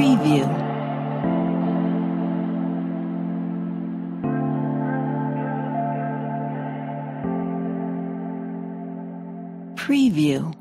Preview. Preview.